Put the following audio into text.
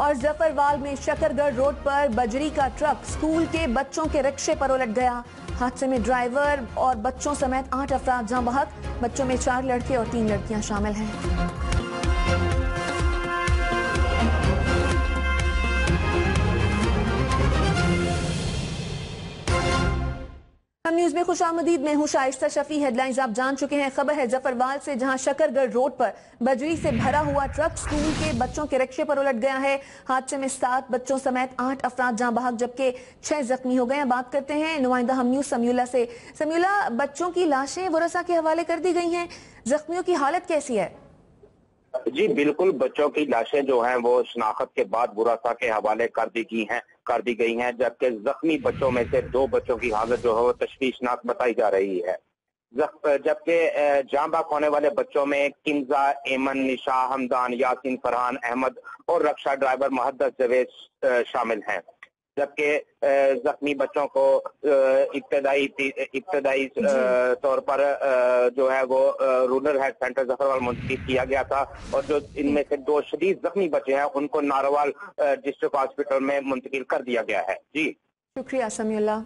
اور زفروال میں شکرگڑھ روڈ پر بجری کا ٹرک سکول کے بچوں کے رکشے پر الٹ گیا۔ حادثے میں ڈرائیور اور بچوں سمیت آٹھ افراد جہاں بحق بچوں میں چار لڑکے اور تین لڑکیاں شامل ہیں۔ ہم نیوز میں خوش آمدید، میں ہوں شائستہ شفی ہیڈ لائنز آپ جان چکے ہیں۔ خبر ہے زفروال سے جہاں شکرگڑھ روڈ پر بجری سے بھرا ہوا ٹرک سکول کے بچوں کے رکشے پر الٹ گیا ہے۔ حادثے میں سات بچوں سمیت آٹھ افراد جہاں بحق جبکہ چھ زخمی ہو گئے ہیں۔ بات کرتے ہیں، نمائندہ ہم نیوز سمیولہ سے۔ سمیولہ بچوں کی لاشیں ورسا کے حوالے کر دی گئی ہیں۔ زخمیوں کی حالت کیسی ہے؟ جی بالکل بچوں کی لاشیں جو ہیں وہ شناخت کے بعد براسا کے حوالے کر دی گئی ہیں، کر دی گئی ہیں، جبکہ زخمی بچوں میں سے دو بچوں کی حالت جو ہے وہ تشویشناک بتائی جا رہی ہے۔ جبکہ جاں باق ہونے والے بچوں میں کنزا، ایمن، نشا حمدان یاسین، فرحان احمد اور رکشا ڈرائیور محدث جوید شامل ہیں۔ جبکہ زخمی بچوں کو ابتدائی ابتدائی جی۔ طور پر جو ہے وہ رولر ہیڈ سینٹر ظفروال منتقل کیا گیا تھا اور جو ان میں سے دو شدید زخمی بچے ہیں ان کو ناروال ڈسٹرکٹ ہاسپٹل میں منتقل کر دیا گیا ہے۔ جی۔ شکریہ سمی اللہ۔